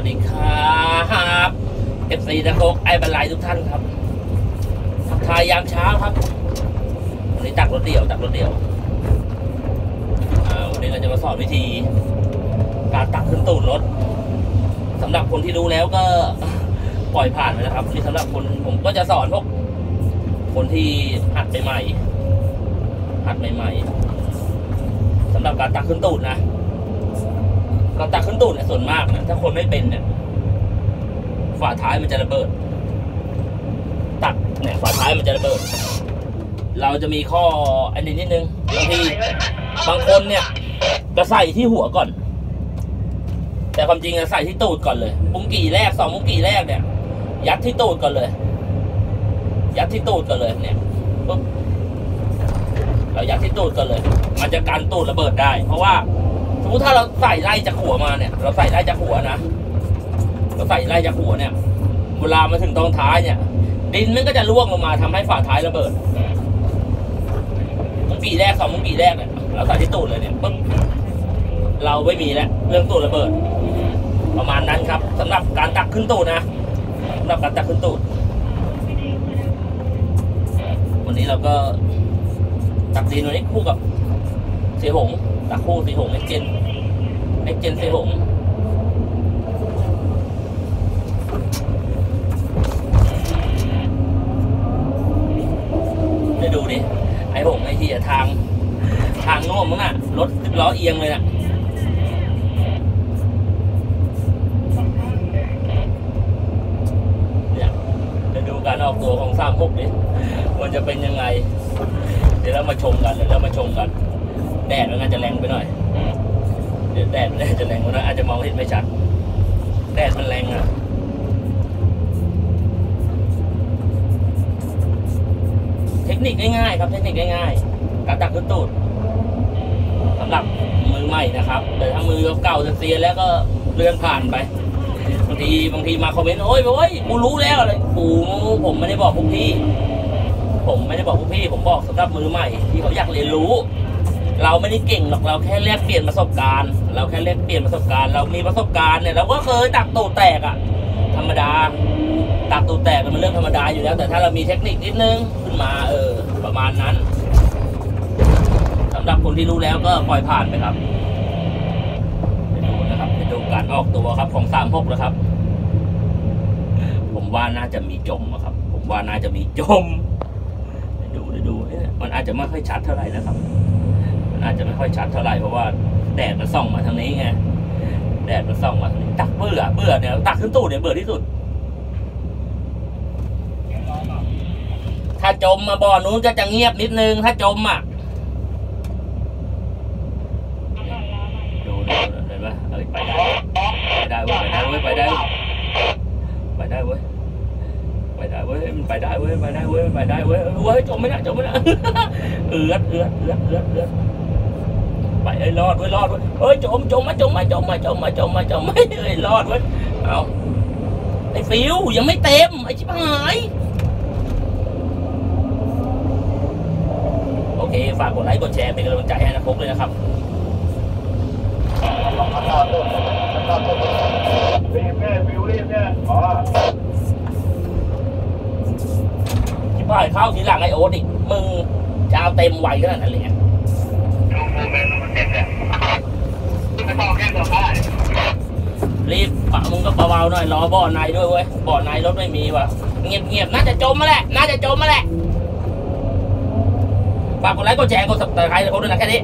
วัสดีครับ FC น้าโค้กไอ้บรรลัยทุกท่านครับทักทายยามเช้าครับวันนี้ตักรถเดี่ยวตักรถเดี่ยววันนี้เราจะมาสอนวิธี การตักขึ้นตูดรถสำหรับคนที่รู้แล้วก็ปล่อยผ่านไปนะครับนี่สำหรับคนผมก็จะสอนพวกคนที่หัดใหม่ๆหัดใหม่ๆสำหรับการตักขึ้นตูดนะ กาตักขึ้นตูดเนี่ยส่วนมากนะถ้าคนไม่เป็นเนี่ยฝาท้ายมันจะระเบิด ตักเนี่ยฝาท้ายมันจะระเบิด เราจะมีข้ออันนี้นิดนึงบางทีบางคนเนี่ยจะใส่ที่หัวก่อน แต่ความจริงอะใส่ที่ตูดก่อนเลยมุงกี่แรกสองมุงกี่แรกเนี่ย ยัดที่ตูดก่อนเลย ยัดที่ตูดก่อนเลยเนี่ยปุ๊บเรายัดที่ตูดก่อนเลย มันจะกันตูดระเบิดได้ เพราะว่า สมมติถ้าเราใส่ไล่จากหัวมาเนี่ย เราใส่ไล่จากหัวนะ เราใส่ไล่จากหัวเนี่ย เวลามาถึงตรงท้ายเนี่ย ดินมันก็จะร่วงลงมาทำให้ฝาท้ายระเบิดมุงกี่แรกสองมุงกี่แรกเนี่ยเราใส่ที่ตูดเลยเนี่ยปุ๊บเราไม่มีแล้วเรื่องตูดระเบิด ประมาณนั้นครับสำหรับการตักขึ้นตูดนะสำหรับการตักขึ้นตูด วันนี้เราก็ตักดินวันนี้คู่กับ เสียหงตักคู่เสียหงเอ็กเจนเอ็กเจนเสียหงได้ดูดิไอหงไอ้ที่ทาง ทางโน่มมั้งน่ะรถสิบล้อเอียงเลยน่ะเนี่ยจะดูการออกตัวของสามหกนี่มันจะเป็นยังไง เดี๋ยวเรามาชมกันเดี๋ยวเรามาชมกัน แดดมันอาจจะแรงไปหน่อยเดี๋ยวแดดมันอาจจะแรงไปหน่อยอาจจะมองเห็นไม่ชัด แดดมันแรงอะเทคนิคง่ายๆครับเทคนิคง่ายๆการตักขึ้นตูดสำหรับมือใหม่นะครับ แต่ถ้ามือเก่าเสียแล้วก็เลื่อนผ่านไปบางทีบางทีมาคอมเมนต์โอ้ยโอ้ยกูรู้แล้วอะไรกูผมไม่ได้บอกพวกพี่ ผมไม่ได้บอกพวกพี่ ผมบอกสำหรับมือใหม่ ที่เขาอยากเรียนรู้ เราไม่ได้เก่งหรอกเราแค่แลกเปลี่ยนประสบการณ์ เราแค่แลกเปลี่ยนประสบการณ์ เรามีประสบการณ์เนี่ยเราก็เคยตักตูแตกอะธรรมดาตักตูแตกมันเป็นเรื่องธรรมดาอยู่แล้ว แต่ถ้าเรามีเทคนิคนิดนึงขึ้นมาเออประมาณนั้นสำหรับคนที่รู้แล้วก็ปล่อยผ่านไปครับไปดูนะครับไปดูการออกตัวครับของสามหกนะครับ ผมว่าน่าจะมีจมครับ ผมว่าน่าจะมีจมเดี๋ยวดูเดี๋ยวดูเนี่ยมันอาจจะไม่ค่อยชัดเท่าไหร่นะครับ มันอาจจะไม่ค่อยชัดเท่าไหร่เพราะว่าแดดมันส่องมาทางนี้ไงแดดมันส่องมาทางนี้ตักเบื่อเบื่อเนี่ยตักขึ้นตู้เนี่ยเบื่อที่สุด ถ้าจมมาบ่อนู้นก็จะเงียบนิดนึง ถ้าจมอะดูดูเห็นไหมเอ้ยไปได้ไปได้เว้ยไปได้เว้ยไปได้เว้ยไปได้เว้ยไปได้เว้ยมันไปได้เว้ยไปได้เว้ยไปได้เว้ยเว้ยจมไม่ได้จมไม่ได้เอือดเอือดเอือดเอือดเอือด ไปเอ้ยรอดเว้ยรอดเว้ยเอ้ยจมจมมาจมมาจมมาจมมาจมมาจมมาเอ้ยรอดเว้ยเอาไอ้ฟิวยังไม่เต็มไอ้ชิบหายโอเคฝากกดไลค์กดแชร์เป็นกำลังใจให้นะพกเลยนะครับรีบแน่ฟิวรีบแน่อ๋อที่พ่ายเข้าทีหลังไอโอ๊ตอีกมึงจะเอาเต็มไวขนาดนั้นเลยไง ดูโมเมนต์มันเต็มเลยไม่ต้องแค่ตัวได้ รีบปะมึงก็เบาๆ หน่อยรอบ่อในด้วยเว้ยบ่อในรถไม่มีว่ะเงียบเงียบน่าจะจมมาแหละน่าจะจมมาแหละฝากกดไลค์กดแชร์กดสับสไครต์ด้วยนะแค่นี้